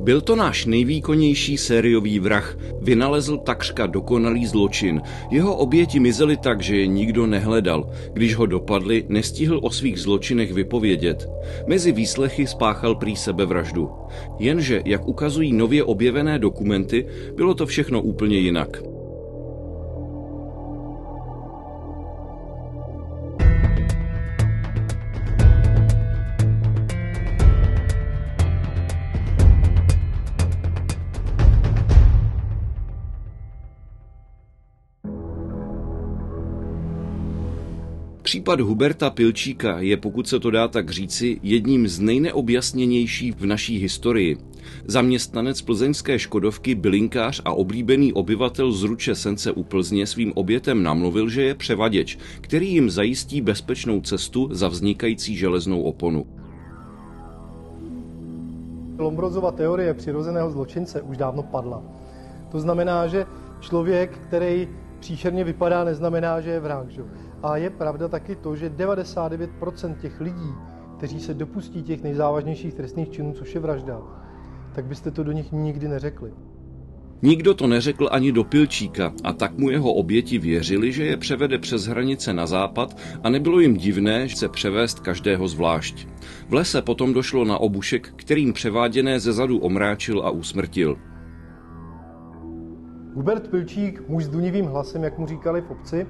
Byl to náš nejvýkonnější sériový vrah. Vynalezl takřka dokonalý zločin. Jeho oběti mizely tak, že je nikdo nehledal. Když ho dopadli, nestihl o svých zločinech vypovědět. Mezi výslechy spáchal prý sebevraždu. Jenže, jak ukazují nově objevené dokumenty, bylo to všechno úplně jinak. Případ Huberta Pilčíka je, pokud se to dá tak říci, jedním z nejneobjasněnějších v naší historii. Zaměstnanec plzeňské Škodovky, bylinkář a oblíbený obyvatel z Ruče Sence u Plzně svým obětem namluvil, že je převaděč, který jim zajistí bezpečnou cestu za vznikající železnou oponu. Lombrozova teorie přirozeného zločince už dávno padla. To znamená, že člověk, který příšerně vypadá, neznamená, že je vrah. A je pravda taky to, že 99% těch lidí, kteří se dopustí těch nejzávažnějších trestných činů, což je vražda, tak byste to do nich nikdy neřekli. Nikdo to neřekl ani do Pilčíka a tak mu jeho oběti věřili, že je převede přes hranice na západ a nebylo jim divné, že se převést každého zvlášť. V lese potom došlo na obušek, kterým převáděné ze zadu omráčil a usmrtil. Hubert Pilčík, muž s dunivým hlasem, jak mu říkali v obci,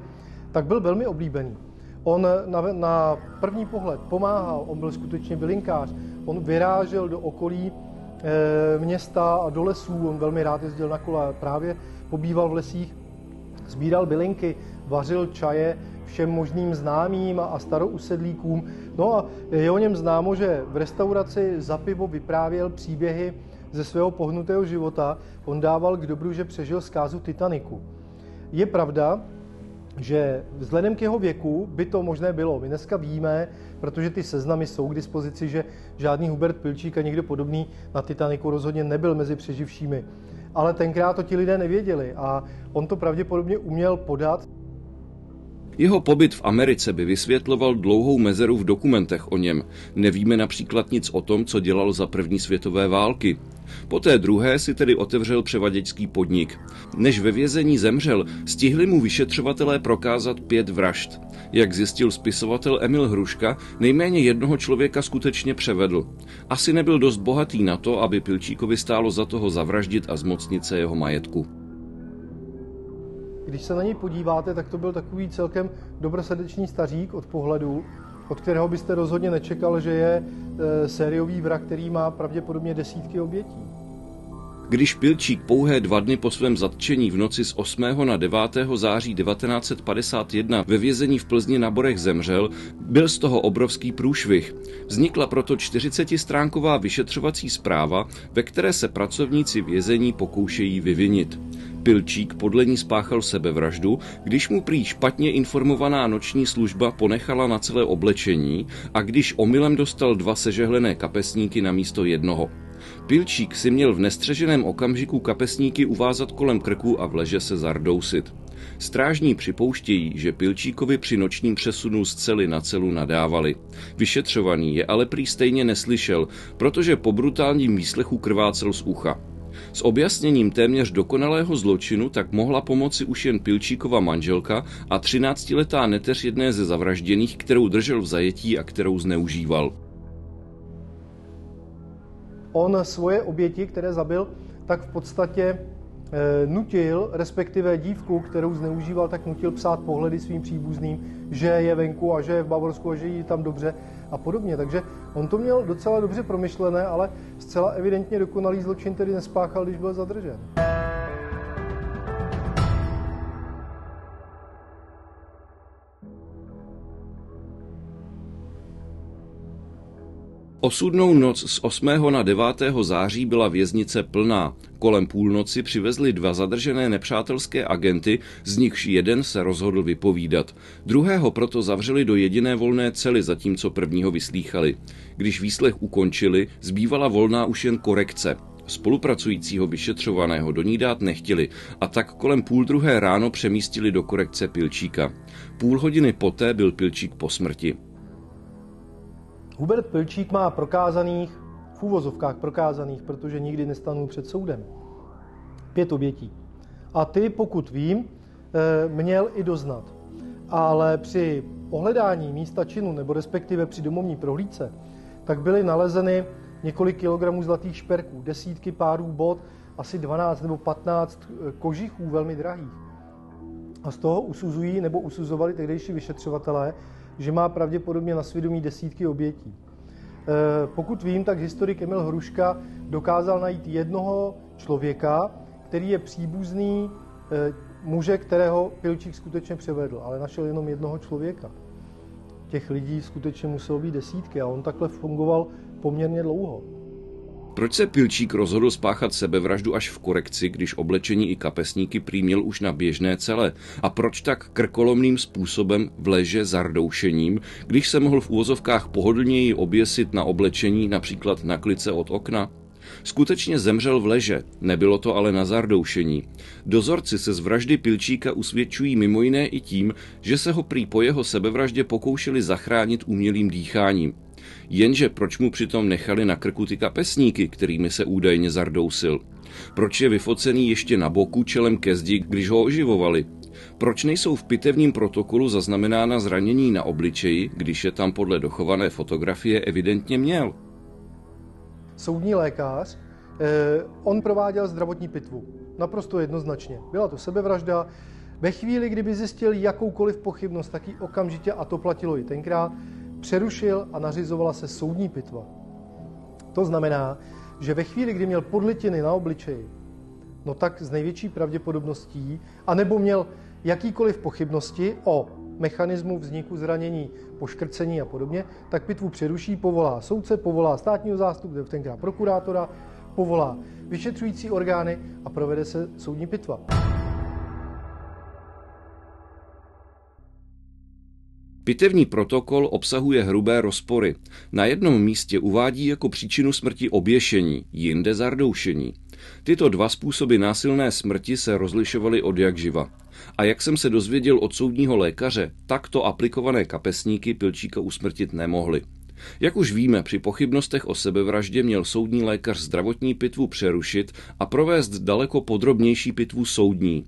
tak byl velmi oblíbený. On na, na první pohled pomáhal, on byl skutečně bylinkář, on vyrážel do okolí e, města a do lesů, on velmi rád jezdil na kole, právě pobýval v lesích, sbíral bylinky, vařil čaje všem možným známým a, starousedlíkům. No a je o něm známo, že v restauraci za pivo vyprávěl příběhy ze svého pohnutého života. On dával k dobru, že přežil zkázu Titaniku. Je pravda, že vzhledem k jeho věku by to možné bylo. My dneska víme, protože ty seznamy jsou k dispozici, že žádný Hubert Pilčík a někdo podobný na Titaniku rozhodně nebyl mezi přeživšími. Ale tenkrát to ti lidé nevěděli a on to pravděpodobně uměl podat. Jeho pobyt v Americe by vysvětloval dlouhou mezeru v dokumentech o něm. Nevíme například nic o tom, co dělal za první světové války. Po té druhé si tedy otevřel převaděčský podnik. Než ve vězení zemřel, stihli mu vyšetřovatelé prokázat pět vražd. Jak zjistil spisovatel Emil Hruška, nejméně jednoho člověka skutečně převedl. Asi nebyl dost bohatý na to, aby Pilčíkovi stálo za toho zavraždit a zmocnit se jeho majetku. Když se na něj podíváte, tak to byl takový celkem dobrosrdečný stařík od pohledu, od kterého byste rozhodně nečekal, že je e, sériový vrah, který má pravděpodobně desítky obětí. Když Pilčík pouhé dva dny po svém zatčení v noci z 8. na 9. září 1951 ve vězení v Plzni na Borech zemřel, byl z toho obrovský průšvih. Vznikla proto 40-stránková vyšetřovací zpráva, ve které se pracovníci vězení pokoušejí vyvinit. Pilčík podle ní spáchal sebevraždu, když mu prý špatně informovaná noční služba ponechala na celé oblečení a když omylem dostal dva sežehlené kapesníky na místo jednoho. Pilčík si měl v nestřeženém okamžiku kapesníky uvázat kolem krku a v leže se zardousit. Strážní připouštějí, že Pilčíkovi při nočním přesunu z cely na celu nadávali. Vyšetřovaný je ale prý stejně neslyšel, protože po brutálním výslechu krvácel z ucha. S objasněním téměř dokonalého zločinu tak mohla pomoci už jen Pilčíkova manželka a 13-letá neteř jedné ze zavražděných, kterou držel v zajetí a kterou zneužíval. On svoje oběti, které zabil, tak v podstatě nutil, respektive dívku, kterou zneužíval, tak nutil psát pohledy svým příbuzným, že je venku a že je v Bavorsku a že jí tam dobře a podobně. Takže on to měl docela dobře promyšlené, ale zcela evidentně dokonalý zločin tedy nespáchal, když byl zadržen. Osudnou noc z 8. na 9. září byla věznice plná. Kolem půlnoci přivezli dva zadržené nepřátelské agenty, z nichž jeden se rozhodl vypovídat. Druhého proto zavřeli do jediné volné cely, zatímco prvního vyslýchali. Když výslech ukončili, zbývala volná už jen korekce. Spolupracujícího vyšetřovaného do ní dát nechtěli a tak kolem půl druhé ráno přemístili do korekce Pilčíka. Půl hodiny poté byl Pilčík po smrti. Hubert Pilčík má prokázaných v úvozovkách prokázaných, protože nikdy nestanul před soudem. Pět obětí. A ty, pokud vím, eh, měl i doznat. Ale při ohledání místa činu, nebo respektive při domovní prohlídce, tak byly nalezeny několik kilogramů zlatých šperků, desítky párů bot, asi 12 nebo 15 eh, kožichů velmi drahých. A z toho usuzují nebo usuzovali tehdejší vyšetřovatelé, že má pravděpodobně na svědomí desítky obětí. Eh, pokud vím, tak historik Emil Hruška dokázal najít jednoho člověka, který je příbuzný eh, muže, kterého Pilčík skutečně převedl, ale našel jenom jednoho člověka. Těch lidí skutečně muselo být desítky a on takhle fungoval poměrně dlouho. Proč se Pilčík rozhodl spáchat sebevraždu až v korekci, když oblečení i kapesníky prý už na běžné celé? A proč tak krkolomným způsobem v leže zardoušením, když se mohl v úvozovkách pohodlněji oběsit na oblečení, například na klice od okna? Skutečně zemřel v leže, nebylo to ale na zardoušení. Dozorci se z vraždy Pilčíka usvědčují mimo jiné i tím, že se ho prý po jeho sebevraždě pokoušeli zachránit umělým dýcháním. Jenže proč mu přitom nechali na krku ty kapesníky, kterými se údajně zardousil? Proč je vyfocený ještě na boku čelem ke zdi, když ho oživovali? Proč nejsou v pitevním protokolu zaznamenána zranění na obličeji, když je tam podle dochované fotografie evidentně měl? Soudní lékař, eh, on prováděl zdravotní pitvu. Naprosto jednoznačně. Byla to sebevražda. Ve chvíli, kdyby zjistil jakoukoliv pochybnost, tak ji okamžitě, a to platilo i tenkrát, přerušil a nařizovala se soudní pitva. To znamená, že ve chvíli, kdy měl podlitiny na obličeji, no tak z největší pravděpodobností, anebo měl jakýkoliv pochybnosti o mechanismu vzniku zranění, poškrcení a podobně, tak pitvu přeruší, povolá soudce, povolá státního zástupce, tenkrát prokurátora, povolá vyšetřující orgány a provede se soudní pitva. Pitevní protokol obsahuje hrubé rozpory. Na jednom místě uvádí jako příčinu smrti oběšení, jinde zardoušení. Tyto dva způsoby násilné smrti se rozlišovaly od jak živa. A jak jsem se dozvěděl od soudního lékaře, takto aplikované kapesníky Pilčíka usmrtit nemohli. Jak už víme, při pochybnostech o sebevraždě měl soudní lékař zdravotní pitvu přerušit a provést daleko podrobnější pitvu soudní.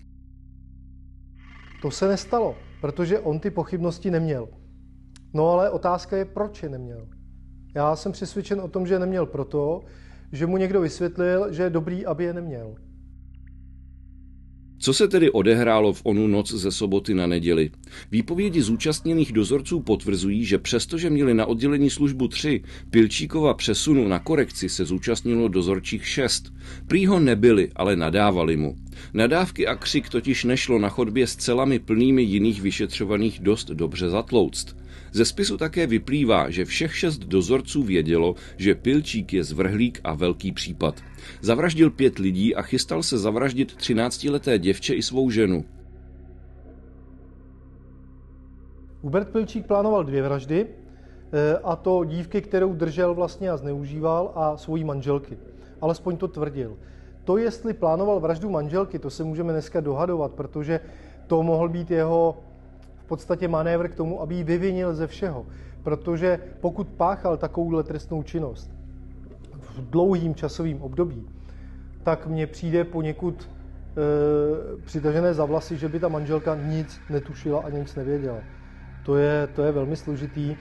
To se nestalo protože on ty pochybnosti neměl. No ale otázka je, proč je neměl. Já jsem přesvědčen o tom, že je neměl proto, že mu někdo vysvětlil, že je dobrý, aby je neměl. Co se tedy odehrálo v onu noc ze soboty na neděli? Výpovědi zúčastněných dozorců potvrzují, že přestože měli na oddělení službu 3, Pilčíkova přesunu na korekci se zúčastnilo dozorčích 6. Prý ho nebyli, ale nadávali mu. Nadávky a křik totiž nešlo na chodbě s celami plnými jiných vyšetřovaných dost dobře zatlouct. Ze spisu také vyplývá, že všech šest dozorců vědělo, že Pilčík je zvrhlík a velký případ. Zavraždil pět lidí a chystal se zavraždit 13-leté děvče i svou ženu. Hubert Pilčík plánoval dvě vraždy, eh, a to dívky, kterou držel vlastně a zneužíval, a svojí manželky. Alespoň to tvrdil. To, jestli plánoval vraždu manželky, to se můžeme dneska dohadovat, protože to mohl být jeho v podstatě manévr k tomu, aby ji vyvinil ze všeho. Protože pokud páchal takovouhle trestnou činnost v dlouhým časovým období, tak mně přijde poněkud e, přitažené za vlasy, že by ta manželka nic netušila a nic nevěděla. To je, to je velmi složitý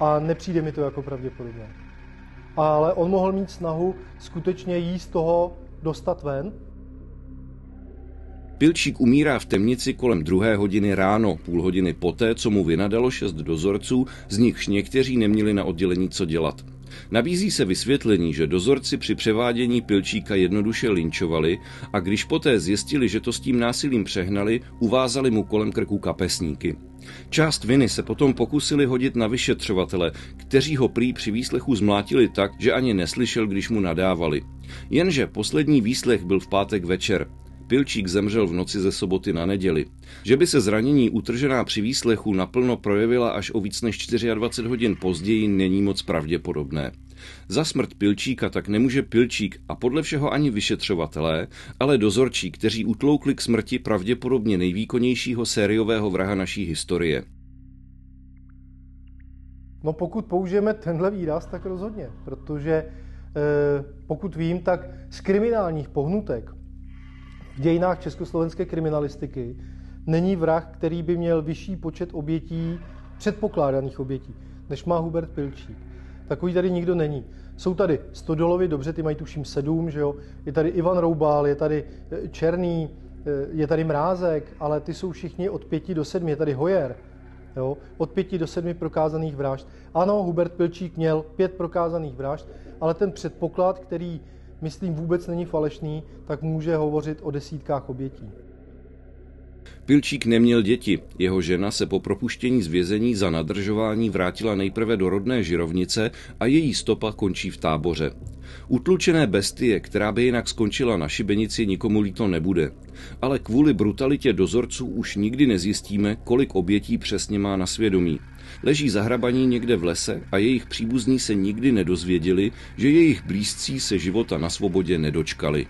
a nepřijde mi to jako pravděpodobné. Ale on mohl mít snahu skutečně jí z toho dostat ven Pilčík umírá v temnici kolem druhé hodiny ráno, půl hodiny poté, co mu vynadalo šest dozorců, z nichž někteří neměli na oddělení co dělat. Nabízí se vysvětlení, že dozorci při převádění Pilčíka jednoduše linčovali a když poté zjistili, že to s tím násilím přehnali, uvázali mu kolem krku kapesníky. Část viny se potom pokusili hodit na vyšetřovatele, kteří ho prý při výslechu zmlátili tak, že ani neslyšel, když mu nadávali. Jenže poslední výslech byl v pátek večer. Pilčík zemřel v noci ze soboty na neděli. Že by se zranění utržená při výslechu naplno projevila až o víc než 24 hodin později, není moc pravděpodobné. Za smrt Pilčíka tak nemůže Pilčík a podle všeho ani vyšetřovatelé, ale dozorčí, kteří utloukli k smrti pravděpodobně nejvýkonnějšího sériového vraha naší historie. No pokud použijeme tenhle výraz, tak rozhodně, protože pokud vím, tak z kriminálních pohnutek v dějinách československé kriminalistiky není vrah, který by měl vyšší počet obětí, předpokládaných obětí, než má Hubert Pilčík. Takový tady nikdo není. Jsou tady Stodolovi, dobře, ty mají tuším sedm, že jo? Je tady Ivan Roubal, je tady eh, Černý, eh, je tady Mrázek, ale ty jsou všichni od pěti do sedmi, je tady Hojer, jo? od pěti do sedmi prokázaných vražd. Ano, Hubert Pilčík měl pět prokázaných vražd, ale ten předpoklad, který myslím vůbec není falešný, tak může hovořit o desítkách obětí. Pilčík neměl děti. Jeho žena se po propuštění z vězení za nadržování vrátila nejprve do rodné žirovnice a její stopa končí v táboře. Utlučené bestie, která by jinak skončila na šibenici, nikomu líto nebude. Ale kvůli brutalitě dozorců už nikdy nezjistíme, kolik obětí přesně má na svědomí. Leží zahrabaní někde v lese a jejich příbuzní se nikdy nedozvěděli, že jejich blízcí se života na svobodě nedočkali.